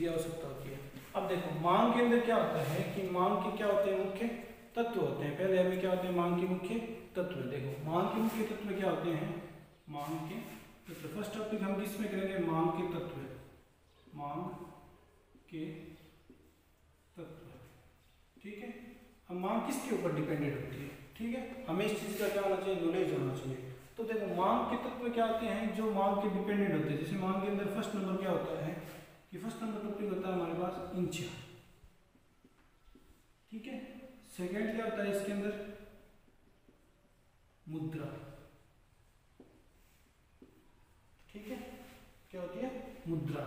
की आवश्यकता होती है अब देखो मांग के अंदर क्या होता है कि मांग के क्या होते हैं मुख्य तत्व होते हैं पहले हमें क्या होते हैं मांग के मुख्य तत्व देखो मांग के मुख्य तत्व क्या होते हैं मांग के तत्व फ़र्स्ट टॉपिक हम किसमें करेंगे मांग के तत्व मांग के तत्व ठीक है हम मांग किसके ऊपर डिपेंडेंट होती है ठीक है हमें इस चीज़ का क्या होना चाहिए नॉलेज होना चाहिए तो देखो मांग के तत्व क्या होते हैं जो मांग के डिपेंडेंट होते हैं जैसे मांग के अंदर फ़र्स्ट नंबर क्या होता है कि फ़र्स्ट नंबर टॉपिक होता है हमारे पास इंच ठीक है? सेकंड क्या होता है इसके अंदर? मुद्रा। ठीक है? क्या होती है? मुद्रा।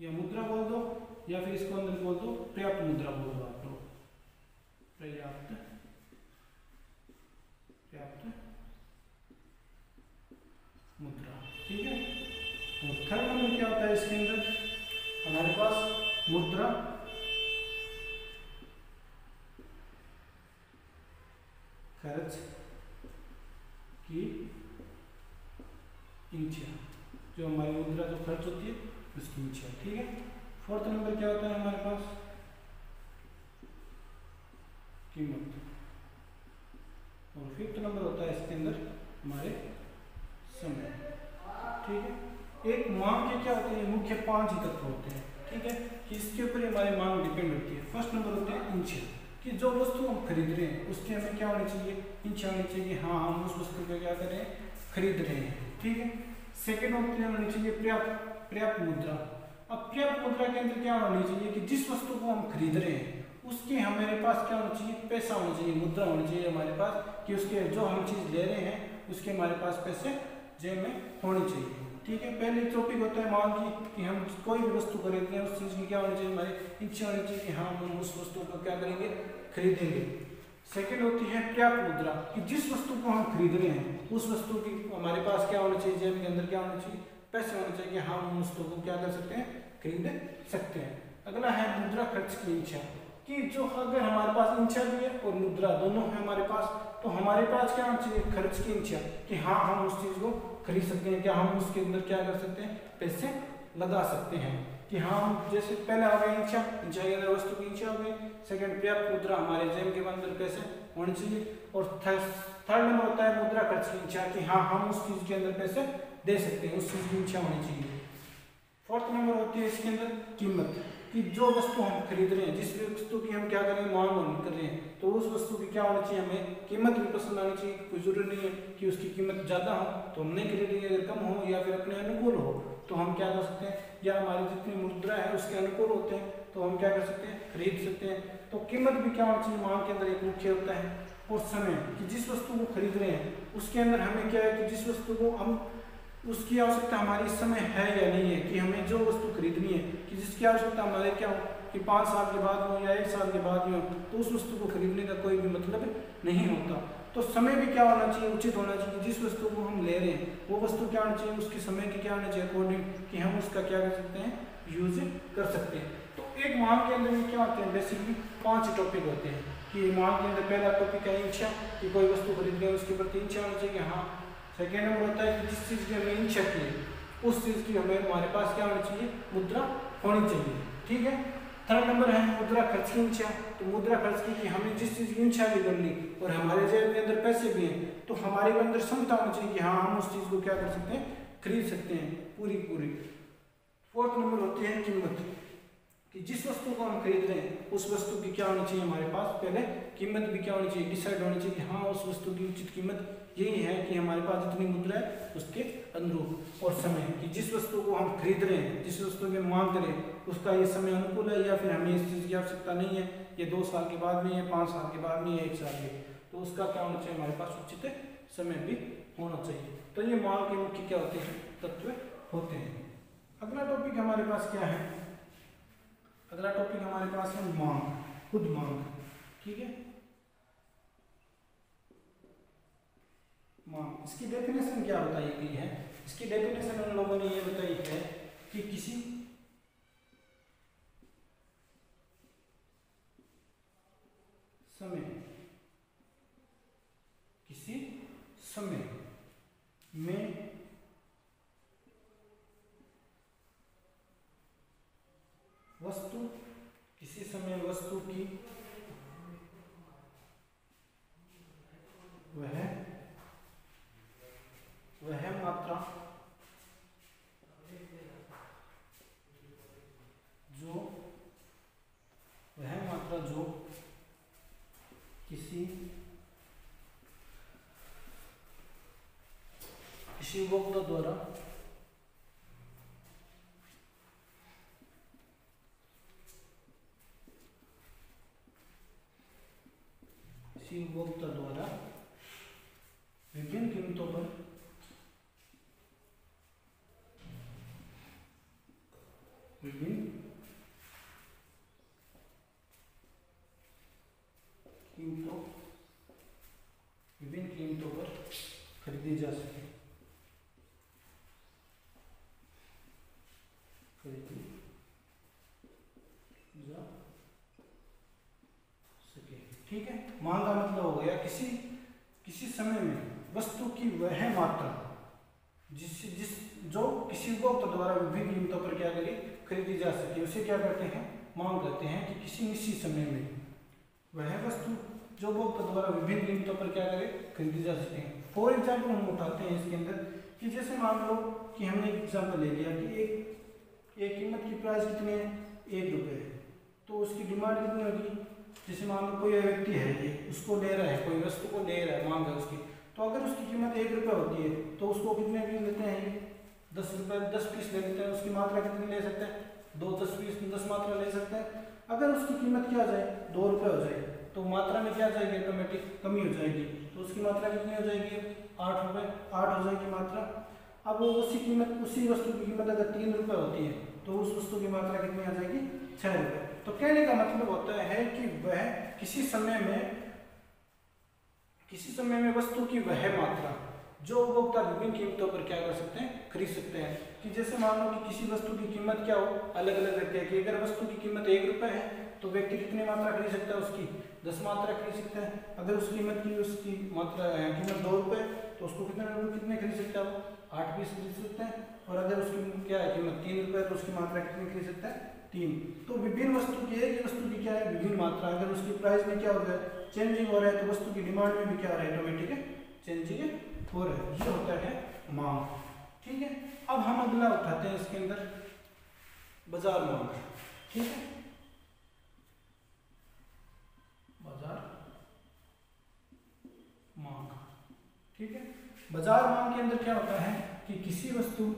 या मुद्रा बोल दो, या फिर इसको अंदर बोल दो, पर्याप्त मुद्रा बोल दो आप लोग। पर्याप्त। पर्याप्त मुद्रा। ठीक है? और थर्ड नंबर क्या होता है इसके अंदर? हमारे पास मुद्रा। खर्च की इंचिया जो हमारी मुद्रा जो खर्च होती है, उसकी इंचिया ठीक है? फोर्थ नंबर क्या होता है हमारे पास? कीमत। और फिफ्थ नंबर होता है इसके अंदर हमारे समय। ठीक है? एक मांग के क्या होते हैं? मुख्य पाँच तत्व होते हैं ठीक है कि इसके ऊपर हमारी मांग डिपेंड होती है फ़र्स्ट नंबर होते हैं इंच। कि जो वस्तु हम खरीद रहे हैं, उसके हमें क्या होनी चाहिए? इंच होनी चाहिए। हाँ हम उस वस्तु को क्या करें खरीद रहे हैं। ठीक है? सेकेंड है, होनी चाहिए पर्याप्त पर्याप्त मुद्रा। अब पर्याप्त मुद्रा के अंदर क्या होनी चाहिए कि जिस वस्तु को हम खरीद रहे हैं, उसके हमारे पास क्या होना चाहिए? पैसा होना चाहिए, मुद्रा होनी चाहिए हमारे पास कि उसके जो हम चीज़ ले रहे हैं, उसके हमारे पास पैसे जेब में होने चाहिए। ठीक है, पहले टॉपिक होता है मान की, कि हम कोई भी वस्तु खरीदते हैं, उस चीज़ की क्या होनी चाहिए हमारी इच्छा होनी चाहिए कि हाँ हम उस वस्तु को क्या करेंगे? खरीदेंगे। सेकंड होती है पर्याप्त मुद्रा, कि जिस वस्तु को हम खरीद रहे हैं, उस वस्तु की हमारे पास क्या होना चाहिए, जेब के अंदर क्या होना चाहिए? पैसे होने चाहिए कि हाँ हम वस्तु को क्या कर सकते हैं? खरीद सकते हैं। अगला है मुद्रा खर्च की इच्छा। कि जो अगर हमारे पास इंचा भी है और मुद्रा दोनों है हमारे पास तो हमारे पास क्या होना चाहिए? खर्च की इच्छा कि हाँ हम उस चीज़ को खरीद सकते हैं, क्या हम उसके अंदर क्या कर सकते हैं? पैसे लगा सकते हैं। कि हाँ हम जैसे पहले आ गए इंचा इच्छा के वस्तु की इंचा हो गई। सेकेंड पर्याप्त मुद्रा हमारे जेब के अंदर पैसे होने चाहिए? और थर्ड नंबर होता है मुद्रा खर्च की इच्छा कि हाँ हम उस चीज़ के अंदर पैसे दे सकते हैं, उस चीज़ की इच्छा होनी चाहिए। फोर्थ नंबर होती है इसके अंदर कीमत। कि जो वस्तु हम खरीद रहे हैं, जिस वस्तु की हम क्या कर रहे हैं मांग कर रहे हैं तो उस वस्तु की क्या होनी चाहिए, हमें कीमत भी पसंद आनी चाहिए कोई ज़रूरी नहीं है कि उसकी कीमत ज़्यादा हो तो हम नहीं खरीदेंगे अगर कम हो या फिर अपने अनुकूल हो तो हम क्या कर सकते हैं? या हमारी जितनी मुद्रा है, उसके अनुकूल होते हैं तो हम क्या कर सकते हैं? खरीद सकते हैं। तो कीमत भी क्या होनी चाहिए? मांग के अंदर एक मुख्य होता है, और समय, कि जिस वस्तु को खरीद रहे हैं, उसके अंदर हमें क्या है कि जिस वस्तु को हम उसकी आवश्यकता हमारी इस समय है या नहीं है कि हमें जो वस्तु खरीदनी है, कि जिसकी आवश्यकता हमारे क्या हो, कि पाँच साल के बाद हो या एक साल के बाद हो तो उस वस्तु को खरीदने का कोई भी मतलब नहीं होता। तो समय भी क्या होना चाहिए, उचित होना चाहिए जिस वस्तु को हम ले रहे हैं, वो वस्तु क्या होना चाहिए, उसके समय की क्या होना चाहिए अकॉर्डिंग कि हम उसका क्या कर सकते हैं यूज़ कर सकते हैं। तो एक मांग के अंदर क्या होते हैं बेसिकली पाँच टॉपिक होते हैं। कि मांग के अंदर पहला टॉपिक है इच्छा कि कोई वस्तु खरीद हैं, उसके प्रति इच्छा होनी चाहिए कि हाँ सेकेंड नंबर होता है कि जिस चीज़ की हमें इच्छा की है, उस चीज़ की हमें, हमारे पास क्या होनी चाहिए? मुद्रा होनी चाहिए। ठीक है? थर्ड नंबर है मुद्रा खर्च की इच्छा। तो मुद्रा खर्च की कि हमें जिस चीज़ की इच्छा भी कर ली और हमारे जेब के अंदर पैसे भी हैं तो हमारे अंदर क्षमता होनी चाहिए कि हाँ हम उस चीज़ को क्या कर सकते हैं? खरीद सकते हैं पूरी पूरी। फोर्थ नंबर होती है कीमत। कि जिस वस्तु को हम खरीद रहे हैं, उस वस्तु की क्या होनी चाहिए हमारे पास? पहले कीमत भी क्या होनी चाहिए? डिसाइड होनी चाहिए कि हाँ उस वस्तु की उचित कीमत यही है कि हमारे पास जितनी मुद्रा है, उसके अनुरूप और समय कि जिस वस्तु को हम खरीद रहे हैं, जिस वस्तु की मांग करें उसका ये समय अनुकूल है या फिर हमें इस चीज़ की आवश्यकता नहीं है, ये दो साल के बाद में है, पाँच साल के बाद में है, एक साल के तो उसका क्या होना चाहिए? हमारे पास उचित समय भी होना चाहिए। तो ये मांग के मुख्य क्या होते हैं? तत्व होते हैं। अगला टॉपिक हमारे पास क्या है? अगला टॉपिक हमारे पास है मांग, खुद मांग। ठीक है? मान इसकी डेफिनेशन क्या बताई गई है? इसकी डेफिनेशन उन लोगों ने यह बताई है कि किसी समय किसी समय में वस्तु, किसी समय वस्तु की वह उपभोक्ता द्वारा उपभोक्ता द्वारा विभिन्न कीमतों पर विभिन्न कीमतों विभिन्न कीमतों पर खरीदी जा सके खरीदी जा सके मांग का मतलब हो गया किसी किसी समय में वस्तु की वह मात्रा, जिस जिस, जो किसी उपभोक्ता द्वारा विभिन्न कीमतों पर क्या करें खरीदी जा सके, उसे क्या करते हैं? मांग करते हैं कि किसी निश्चित समय में वह वस्तु जो उपभोक्ता द्वारा विभिन्न कीमतों पर क्या करे, खरीदी जा सके। फॉर एग्ज़ाम्पल हम उठाते हैं इसके अंदर कि जैसे मान लो कि हमने एग्ज़ाम्पल ले लिया कि एक एक कीमत की प्राइस कितनी है? एक रुपये है। तो उसकी डिमांड कितनी होगी? जैसे मान लो कोई व्यक्ति है ये, उसको ले रहा है, कोई वस्तु को ले रहा है मांग है उसकी तो अगर उसकी कीमत एक रुपये होती है तो उसको कितने भी लेते हैं दस रुपये दस पीस ले लेते हैं, उसकी मात्रा कितनी ले सकते हैं? दो दस पीस, दस मात्रा ले सकते हैं। अगर उसकी कीमत क्या हो जाए? दो रुपये हो जाए तो मात्रा में क्या जाएगी? ऑटोमेटिक कमी हो जाएगी। तो उसकी मात्रा कितनी हो जाएगी? आठ रुपये आठ हो जाएगी मात्रा। अब उसी कीमत, उसी वस्तु की कीमत अगर तीन रुपये होती है तो उस वस्तु की मात्रा कितनी आ जाएगी? छः रुपये तो कहने का मतलब होता है कि वह किसी समय में, किसी समय में वस्तु की वह मात्रा, जो उपभोक्ता विभिन्न कीमतों पर क्या कर सकते हैं, खरीद सकते हैं। कि जैसे मान लो कि किसी वस्तु की कीमत क्या हो अलग अलग रखते हैं कि अगर वस्तु की कीमत एक रुपये है तो व्यक्ति कितनी मात्रा खरीद सकता है उसकी? दस मात्रा खरीद सकता है। अगर उस कीमत की, उसकी मात्रा कीमत दो रुपये तो उसको कितने कितने खरीद सकता है वो? आठ पीस खरीद सकते हैं। और अगर उसकी क्या है, कीमत तीन रुपये तो उसकी मात्रा कितनी खरीद सकता है? तीन। तो विभिन्न वस्तु की एक वस्तु की क्या है? विभिन्न मात्रा। अगर उसकी प्राइस में क्या हो रहा है? चेंजिंग हो रहा है तो वस्तु की डिमांड में भी क्या हो रहा है? ऑटोमेटिक है। चेंजिंग हो रहा है। ये होता है मांग। ठीक है? अब हम अगला उठाते हैं इसके अंदर। बाज़ार मांग। ठीक है? बाज़ार मांग। ठीक है? बाज़ार मांग के अंदर क्या होता है कि किसी वस्तु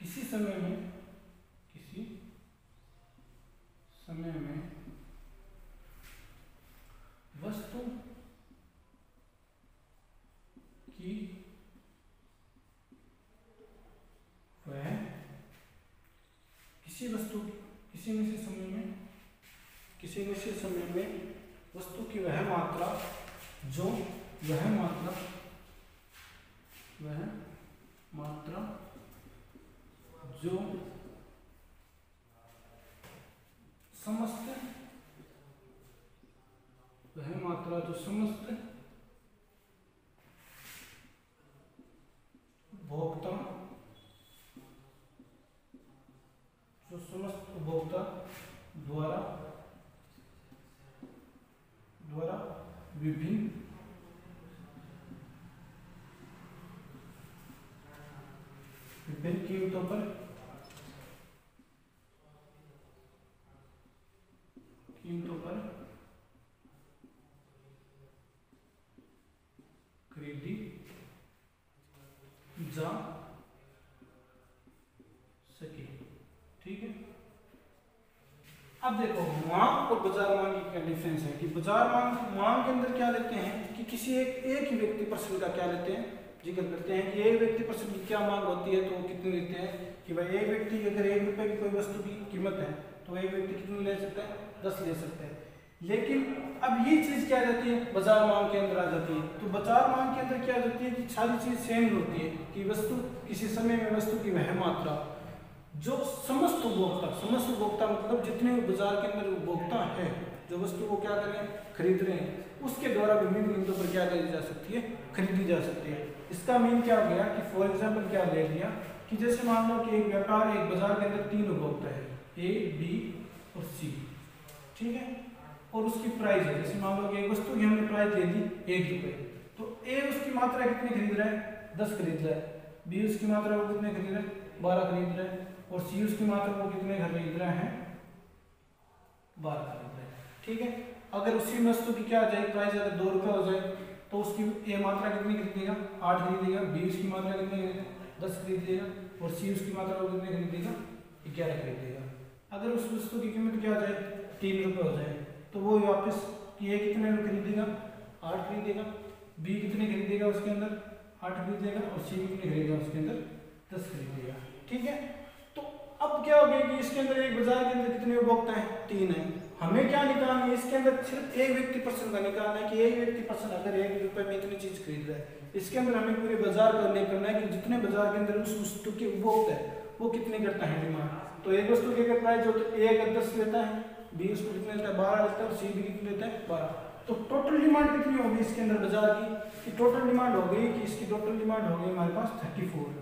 किसी समय में, किसी समय में वस्तु की वह किसी वस्तु, किसी निश्चित समय में, किसी निश्चित समय में वस्तु की वह मात्रा, जो वह मात्रा वह मात्रा जो समस्त वह मात्रा जो समस्त भोक्ता जो समस्त उपभोक्ता द्वारा द्वारा विभिन्न विभिन्न कीमतों पर कीमतों पर खरीदी जा सके ठीक है अब देखो, मांग और बाज़ार मांग की क्या डिफरेंस है कि बाज़ार मांग मांग के अंदर क्या लेते हैं कि किसी एक एक ही व्यक्ति पर्सन का क्या लेते हैं? ज़िक्र करते हैं कि एक व्यक्ति पर्सन की क्या मांग होती है तो कितनी लेते हैं? कि भाई एक व्यक्ति अगर एक रुपए की कोई वस्तु की कीमत है तो एक व्यक्ति कितनी ले सकता है? दस ले सकता है। लेकिन अब ये चीज़ क्या रहती है? बाज़ार मांग के अंदर आ जाती है। तो बाज़ार मांग के अंदर क्या जाती है कि सारी चीज़ सेम होती है कि वस्तु किसी समय में वस्तु की वह मात्रा जो समस्त उपभोक्ता समस्त उपभोक्ता मतलब जितने बाज़ार के अंदर उपभोक्ता है, जो वस्तु को क्या करें, खरीद रहे हैं, उसके द्वारा विभिन्न कीमतों पर क्या करी जा सकती है, खरीदी जा सकती है। इसका मीन क्या हो गया कि फॉर एग्ज़ाम्पल क्या ले लिया कि जैसे मान लो कि एक व्यापार, एक बाज़ार के अंदर तीन उपभोक्ता है ए बी और सी ठीक है? और उसकी प्राइस है, जैसे मान लो कि एक वस्तु की हमने प्राइस दे दी, एक रुपए। तो ए उसकी मात्रा कितनी खरीद रहा है? दस खरीद रहा है। बी उसकी मात्रा कितने खरीद रहा है? बारह खरीद रहा है। और सी उसकी मात्रा वो कितने खरीद रहा है? बारह खरीद रहा है। ठीक है? अगर उसी वस्तु की क्या आ जाए प्राइस अगर दो रुपये हो जाए तो उसकी ए मात्रा कितनी खरीदेगा? आठ खरीदेगा। बी उसकी मात्रा कितनी खरीदेगा दस खरीदेगा। और सी उसकी मात्रा कितने खरीदेगा? ग्यारह खरीदेगा। अगर उस वस्तु की कीमत क्या जाए? तीन रुपये हो जाए। तो वो वापस ये कितने में खरीदेगा? आठ खरीदेगा। बी कितने खरीदेगा उसके अंदर? आठ खरीदेगा। और सी कितने खरीदेगा उसके अंदर? दस खरीदेगा। ठीक है? क्या हो गया कि इसके अंदर एक बाज़ार के अंदर कितने उपभोक्ता है? तीन है। हमें क्या निकालना है? इसके अंदर सिर्फ़ एक व्यक्ति पर्सन का निकालना है कि एक व्यक्ति पर्सन अगर एक रुपए में इतनी चीज़ खरीद रहा है, इसके अंदर हमें पूरे बाज़ार का उल्लेख करना है कि जितने बाज़ार के अंदर उस वस्तु के उपभोक्ता है, वो कितने करता है डिमांड। तो एक वस्तु की अगर प्राइस हो तो ए अगर दस लेता है, बी उसको कितने लेता है? बारह लेता है सी भी कितने लेता है? बारह। तो टोटल डिमांड कितनी होगी इसके अंदर बाज़ार की? कि टोटल डिमांड हो गई कि इसकी टोटल डिमांड हो गई हमारे पास थर्टी फोर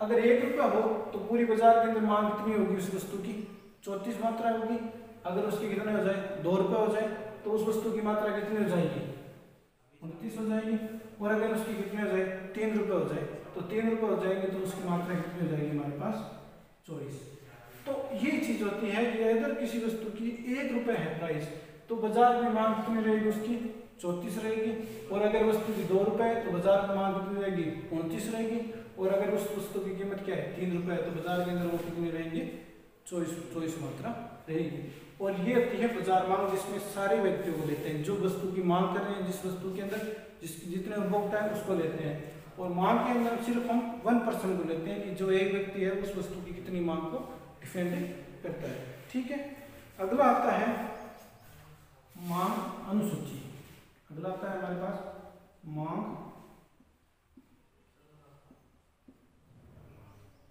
अगर एक रुपया हो तो पूरी बाज़ार के अंदर मांग कितनी होगी उस वस्तु की? चौंतीस मात्रा होगी। अगर उसकी कितने हो जाए? दो रुपये हो जाए तो उस वस्तु की मात्रा कितनी हो जाएगी? उनतीस हो जाएगी। और अगर उसकी कितनी हो जाए? तीन रुपये हो जाए तो तीन रुपये हो जाएँगे तो उसकी मात्रा कितनी हो जाएगी हमारे पास? चौबीस। तो ये चीज़ होती है कि अगर किसी वस्तु की एक रुपये है प्राइस तो बाज़ार में मांग कितनी रहेगी उसकी? चौतीस रहेगी। और अगर वस्तु की दो रुपये तो बाज़ार में मांग कितनी रहेगी? उनतीस रहेगी। और अगर उस वस्तु की कीमत क्या है? तीन रुपए तो बाज़ार के अंदर वो कितनी रहेंगे? चौबीस चौबीस मात्रा रहेगी। और ये होती है बाज़ार मांग जिसमें सारे व्यक्तियों को लेते हैं। जो वस्तु की मांग कर रहे हैं, जिस वस्तु के अंदर जिस, जितने उपभोक्ता है, उसको लेते हैं। और मांग के अंदर सिर्फ़ हम वन परसेंट को लेते हैं कि जो एक व्यक्ति है, उस वस्तु की कितनी मांग को डिफेंड करता है। ठीक है? अगला आता है मांग अनुसूची। अगला आता है हमारे पास मांग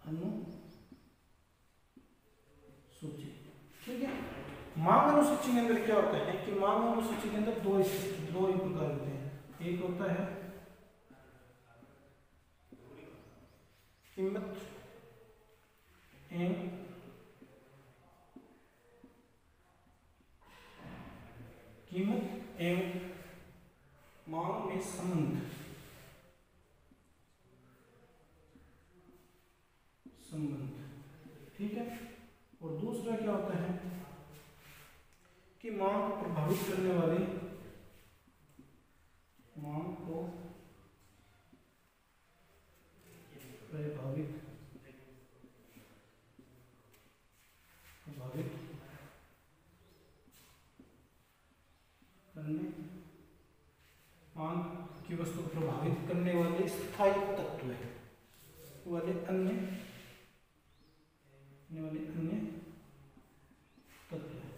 अनुसूची ठीक है? मांग अनुसूची के अंदर क्या होता है? कि मांग अनुसूची के अंदर दो दो ही प्रकार होते हैं। एक होता है कीमत एवं कीमत एवं मांग में संबंध। संबंध। ठीक है? और दूसरा क्या होता है? कि मांग को प्रभावित करने वाले, मांग को प्रभावित प्रभावित करने, मांग की वस्तु को प्रभावित करने वाले स्थायी तत्व वाले अन्य वाले अन्य तत्व है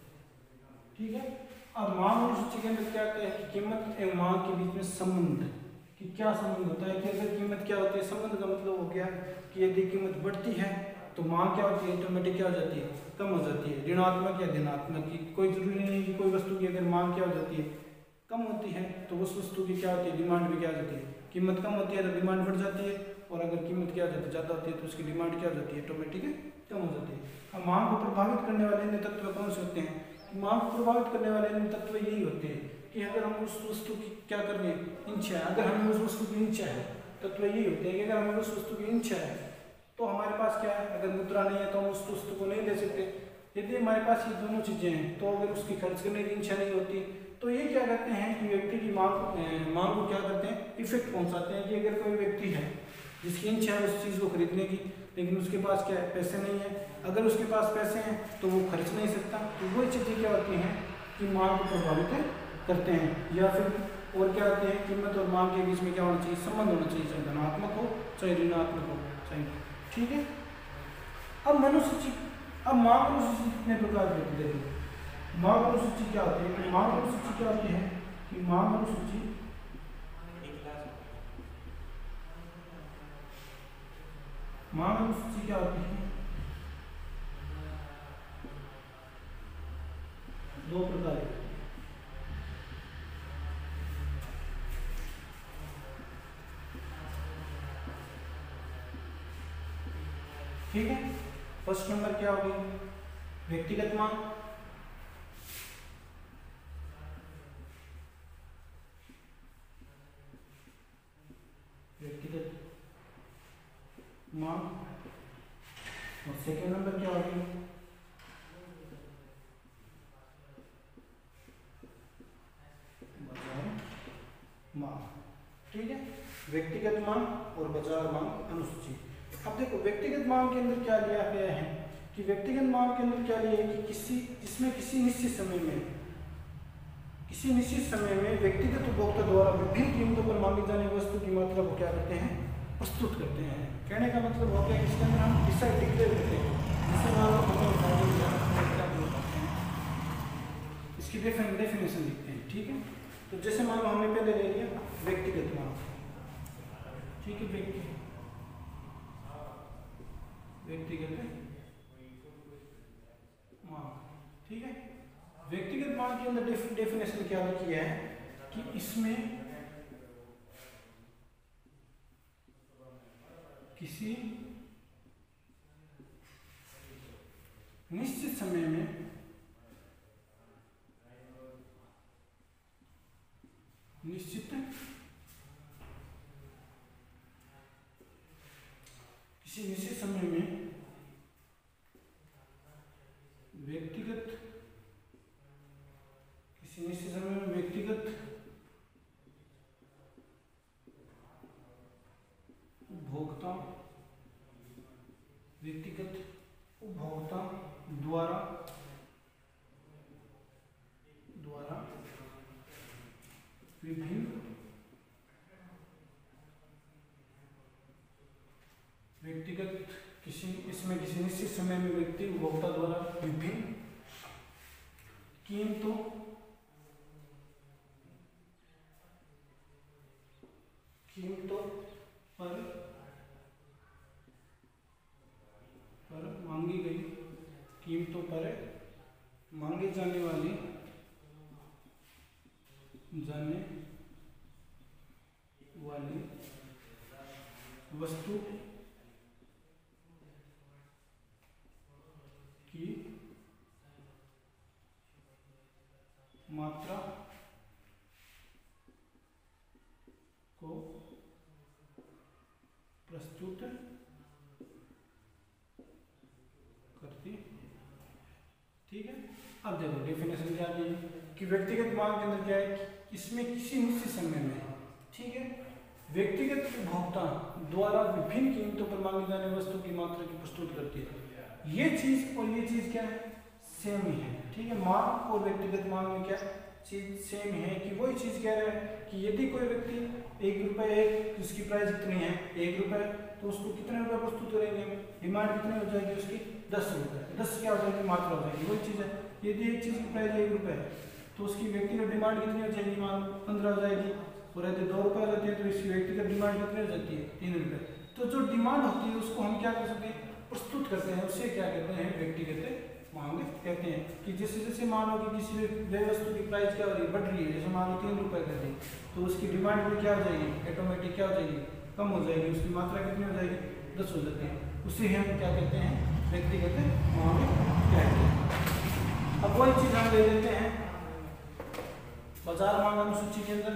ठीक है अब मांग अनुसूची के अंदर क्या कहते हैं कीमत एवं मांग के बीच में संबंध कि क्या संबंध होता है कि अगर कीमत क्या होती है? संबंध का मतलब हो गया कि यदि कीमत बढ़ती है तो मांग क्या होती है? ऑटोमेटिक क्या हो जाती है? कम हो जाती है। ऋणात्मक या धनात्मक की कोई ज़रूरी नहीं कि कोई वस्तु की अगर मांग क्या हो जाती है, कम होती है तो उस वस्तु की क्या होती है? डिमांड भी क्या हो जाती है। कीमत कम होती है तो डिमांड बढ़ जाती है और अगर कीमत क्या जाती है, ज़्यादा होती है तो उसकी डिमांड क्या हो जाती है? ऑटोमेटिक कम हो जाती है। अब मांग को प्रभावित करने वाले अन्य तत्व कौन से होते हैं? मांग को प्रभावित करने वाले तत्व यही होते हैं कि अगर हम उस वस्तु की क्या कर रहे हैं इंचा है। अगर हमें उस वस्तु की इंचा है, तत्व यही होते हैं कि अगर हमें उस वस्तु की इंचा है तो हमारे पास क्या है? अगर मुद्रा नहीं है तो हम उस वस्तु को नहीं ले सकते। यदि हमारे पास ये दोनों चीज़ें हैं तो अगर उसकी खर्च करने की इच्छा नहीं होती तो ये क्या करते हैं कि व्यक्ति की मांग मांग को क्या करते हैं? इफ़ेक्ट पहुंचाते हैं कि अगर कोई व्यक्ति है, जिसकी इच्छा है उस चीज़ को खरीदने की लेकिन उसके पास क्या है? पैसे नहीं है। अगर उसके पास पैसे हैं तो वो खर्च नहीं सकता। तो वही चीज़ें क्या होती हैं कि मांग को प्रभावित करते हैं। या फिर और क्या होते हैं? कीमत और मांग के बीच में क्या होना चाहिए? संबंध होना चाहिए। चाहे धनात्मक हो, चाहे ऋणात्मक हो, चाहे ठीक है? अब मनुसूची अब मांग अनुसूची कितने प्रकार की होती है? मांग अनुसूची क्या होती है? मांग अनुसूची क्या होती है कि मांग अनुसूची मांग अनुसूची क्या होती है। दो प्रकार की ठीक है? फ़र्स्ट नंबर क्या होगी? व्यक्तिगत मांग व्यक्तिगत मांग और सेकेंड नंबर क्या होगी मांग ठीक है व्यक्तिगत मांग और बाज़ार मांग अनुसूची अब देखो व्यक्तिगत मांग के अंदर क्या लिया गया है? कि व्यक्तिगत मांग के अंदर क्या लिया है कि किसी इसमें किसी निश्चित समय में, किसी निश्चित समय में व्यक्तिगत उपभोक्ता द्वारा विभिन्न कीमतों पर मांगी जाने वस्तु की मात्रा को क्या करते हैं? प्रस्तुत करते हैं। कहने का मतलब हो गया इसके अंदर हम डिसाइड डिक्लेयर करते हैं। जैसे मान लो हमें क्या करते हैं? इसकी डेफिनेशन लिखते हैं, ठीक है? तो जैसे मान लो हमने पहले ले लिया व्यक्तिगत मांग। ठीक है, व्यक्ति व्यक्तिगत मांग ठीक है। व्यक्तिगत मांग के अंदर डेफिनेशन क्या किया है कि इसमें किसी निश्चित समय में निश्चित किसी निश्चित समय में व्यक्तिगत किसी निश्चित समय में व्यक्तिगत उपभोक्ता व्यक्तिगत उपभोक्ता द्वारा द्वारा विभिन्न व्यक्तिगत किसी इसमें किसी निश्चित समय में व्यक्ति उपभोक्ता द्वारा विभिन्न कीमतों कीमतों पर पर मांगी गई कीमतों पर मांगी जाने वाली जाने वाली वस्तु की मात्रा को प्रस्तुत करती ठीक है? अब देखो डेफिनेशन क्या दी कि व्यक्तिगत मांग के अंदर क्या है इसमें किसी निश्चित समय में ठीक है? व्यक्तिगत उपभोक्ता द्वारा विभिन्न कीमतों पर मांगी जाने वस्तु की मात्रा की प्रस्तुत करती है। ये चीज़ और ये चीज़ क्या है? सेम ही है, ठीक है? मांग और व्यक्तिगत मांग में क्या चीज़ सेम है कि वही चीज़ कह रहा है कि यदि कोई व्यक्ति एक रुपए एक उसकी प्राइस कितनी है? एक रुपए तो उसको कितने रुपए प्रस्तुत करेंगे? डिमांड कितनी हो जाएगी उसकी? दस रुपए दस क्या हो जाएगी? मात्रा हो जाएगी। वही चीज़ है। यदि एक चीज़ की प्राइस एक रुपये तो उसकी व्यक्तिगत डिमांड कितनी हो जाएगी? मान पंद्रह हो जाएगी। और यदि दो रुपये हो जाती है तो इसकी व्यक्तिगत डिमांड कितनी हो जाती है? तीन रुपये तो जो डिमांड होती है, उसको हम क्या कर सकते हैं? प्रस्तुत करते हैं। उसे क्या कहते हैं? व्यक्तिगत मांग कहते हैं कि जैसे जैसे मान लो कि किसी वस्तु की प्राइस क्या हो रही है? बढ़ रही है। जैसे मान लो तीन रुपये कर दी तो उसकी डिमांड भी क्या हो जाएगी? ऑटोमेटिक क्या हो जाएगी? कम हो जाएगी। उसकी मात्रा कितनी हो जाएगी? दस हो जाती है। उसे हम क्या कहते हैं? व्यक्तिगत हैं अब वही चीज़ हम ले लेते हैं। बाज़ार मांग अनुसूची के अंदर।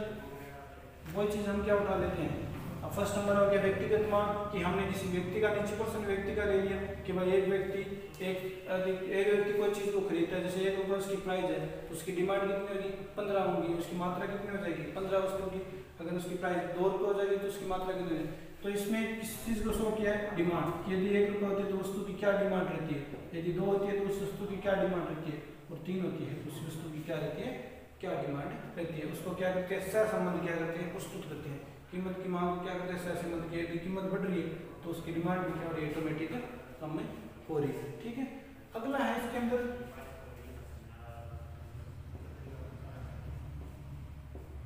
वही चीज़ हम क्या उठा लेते हैं? अब फ़र्स्ट नंबर हो गया व्यक्तिगत मांग, कि हमने किसी व्यक्ति का निश्चित परसेंट व्यक्ति का ले लिया, कि भाई एक व्यक्ति, एक एक व्यक्ति कोई चीज़ को खरीदता है, जैसे एक रुपये उसकी प्राइस है तो उसकी डिमांड कितनी होगी? पंद्रह होगी, उसकी मात्रा कितनी हो जाएगी? पंद्रह वस्तु की अगर उसकी प्राइस दो रुपये हो जाएगी तो उसकी मात्रा कितनी होगी? तो इसमें किस चीज़ को शो किया है डिमांड यदि एक रुपये होती है तो वस्तु की क्या डिमांड रहती है? यदि दो होती है तो उस वस्तु की क्या डिमांड रहती है? और तीन होती है तो उस वस्तु की क्या रहती है? क्या डिमांड रहती है? उसको क्या करते हैं? सह संबंध क्या करते हैं? प्रस्तुत करते हैं। कीमत की मांग क्या करते हैं? सह संबंध की। यदि कीमत बढ़ रही है तो उसकी डिमांड भी क्या हो रही है? ऑटोमेटिक कम में हो रही है। ठीक है? अगला है इसके अंदर।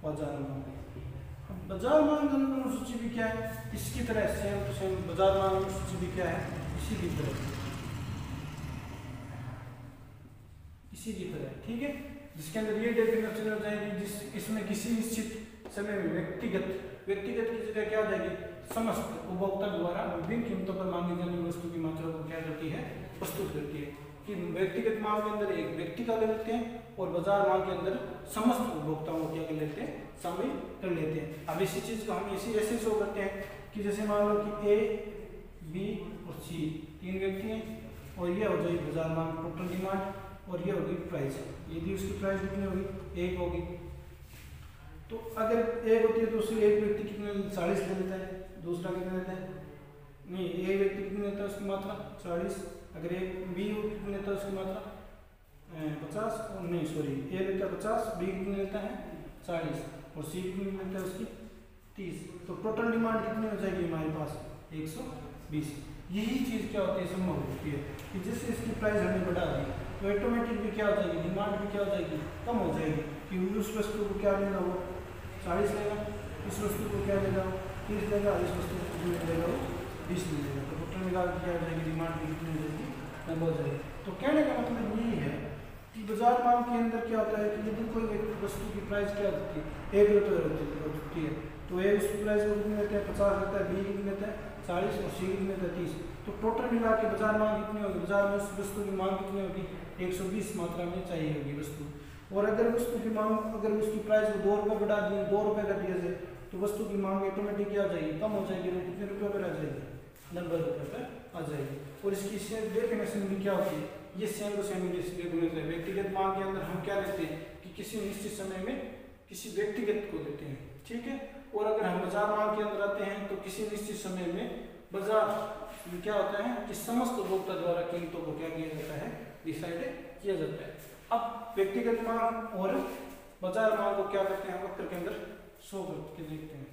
बाज़ार मांग बाज़ार मांग अनुसूची भी क्या है? इसकी तरह सेम टू सेम बाज़ार मांग अनुसूची भी क्या है? इसी की तरह। इसी की तरह, ठीक है? जिसके अंदर ये डेफिनेशन हो जाएगी, जिस, इसमें किसी निश्चित समय में व्यक्तिगत व्यक्तिगत की जगह क्या हो जाएगी? समस्त उपभोक्ता द्वारा विभिन्न कीमतों पर मांगी जाने वाली वस्तु की मात्रा को क्या करती है? प्रस्तुत करती है। कि व्यक्तिगत मांग के अंदर एक व्यक्ति का लेते हैं और बाज़ार मांग के अंदर समस्त उपभोक्ताओं को क्या कर लेते हैं? शामिल कर लेते हैं। अब इसी चीज़ को हम इसी ऐसे शो करते हैं कि जैसे मान लो कि ए बी और सी तीन व्यक्ति हैं और ये हो जाएगी बाज़ार मांग टोटल डिमांड और ये होगी प्राइस यदि उसकी प्राइस कितनी होगी? एक होगी। तो अगर एक होती है तो उससे एक व्यक्ति कितने चालीस ले लेता है? दूसरा कितने लेता है? नहीं, एक व्यक्ति कितने लेता है उसकी मात्रा? चालीस। अगर एक बी कितने लेता है उसकी मात्रा? पचास और नहीं सॉरी ए लेता है पचास बी कितने लेता है चालीस और सी कितने लेता है उसकी तीस। तो टोटल डिमांड कितनी हो जाएगी हमारे पास? एक सौ बीस। यही चीज़ क्या होती है, संभव होती है कि जिससे इसकी प्राइस हमने बढ़ा दी तो ऑटोमेटिक भी क्या हो जाएगी डिमांड भी क्या हो जाएगी? कम हो जाएगी कि उस वस्तु को क्या लेना वो चालीस लेगा, इस वस्तु को क्या लेगा? तीस लेगा, इस वस्तु को लेगा वो बीस लेगा तो टोटल मिला क्या हो जाएगी डिमांड भी कितनी हो जाएगी? कम हो जाएगी। तो कहने का मतलब यही है बाज़ार मांग के अंदर क्या होता है कि यदि कोई एक वस्तु की प्राइस क्या होती है? एक रुपये होती है तो ए उसकी प्राइस को कितने लेते हैं, पचास लेता है बी कितने लेता है, चालीस और सी कितने लेता है, तीस। तो टोटल मिला के बाज़ार मांग कितनी होगी? बाज़ार में उस वस्तु की मांग कितनी होगी? एक सौ बीस मात्रा में चाहिए होगी वस्तु। और अगर वस्तु की मांग, अगर उसकी प्राइस को दो रुपये बढ़ा दिए दो रुपये कर दिया जाए तो वस्तु की मांग ऑटोमेटिक क्या आ जाएगी। कम हो जाएगी, वो कितने रुपये पर आ जाएगी? नब्बे रुपये पर आ जाएगी। और इसकी डेफिनेशन भी क्या होती है? ये सेम टू सेम इंग्लिश व्यक्तिगत मांग के अंदर हम क्या लेते हैं कि किसी निश्चित समय में किसी व्यक्तिगत को देते हैं, ठीक है? और अगर हम बाज़ार मांग के अंदर आते हैं तो किसी निश्चित समय में बाज़ार में क्या होता है कि समस्त उपभोक्ता द्वारा कीमतों को क्या किया जाता है? डिसाइड किया जाता है। अब व्यक्तिगत मांग और बाज़ार मांग को क्या करते हैं? वक्र के अंदर शो करके देखते हैं।